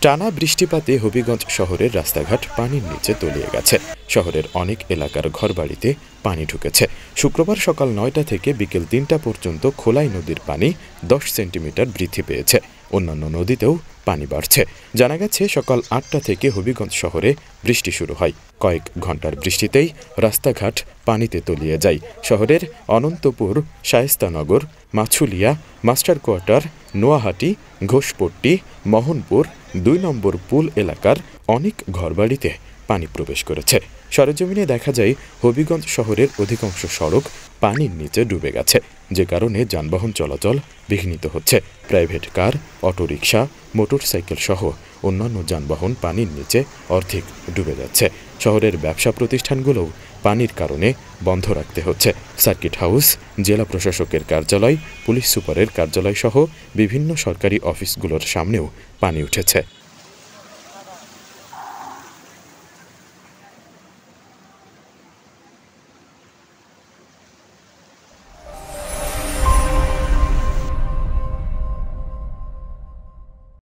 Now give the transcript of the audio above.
টানা বৃষ্টিপাতে হবিগঞ্জ শহরের রাস্তাঘাট পানির নিচে তলিয়ে গেছে। শহরের অনেক এলাকার ঘরবাড়িতে পানি ঢুকেছে। শুক্রবার সকাল নয়টা থেকে বিকেল তিনটা পর্যন্ত খোলাই নদীর পানি দশ সেন্টিমিটার বৃদ্ধি পেয়েছে। অন্যান্য নদীতেও পানি বাড়ছে। জানা গেছে, সকাল আটটা থেকে হবিগঞ্জ শহরে বৃষ্টি শুরু হয়। কয়েক ঘণ্টার বৃষ্টিতেই রাস্তাঘাট পানিতে তলিয়ে যায়। শহরের অনন্তপুর, শায়েস্তানগর, মাছুলিয়া মাস্টার কোয়ার্টার নোয়াহাটি, ঘোষপট্টি, মোহনপুর, দুই নম্বর পুল এলাকার অনেক ঘরবাড়িতে পানি প্রবেশ করেছে। সরেজমিনে দেখা যায়, হবিগঞ্জ শহরের অধিকাংশ সড়ক পানির নিচে ডুবে গেছে, যে কারণে যানবাহন চলাচল বিঘ্নিত হচ্ছে। প্রাইভেট কার, অটোরিকশা, মোটরসাইকেল সহ অন্যান্য যানবাহন পানির নিচে অর্ধেক ডুবে যাচ্ছে। শহরের ব্যবসা প্রতিষ্ঠানগুলোও পানির কারণে বন্ধ রাখতে হচ্ছে। সার্কিট হাউস, জেলা প্রশাসকের কার্যালয়, পুলিশ সুপারের কার্যালয় সহ বিভিন্ন সরকারি অফিসগুলোর সামনেও পানি উঠেছে।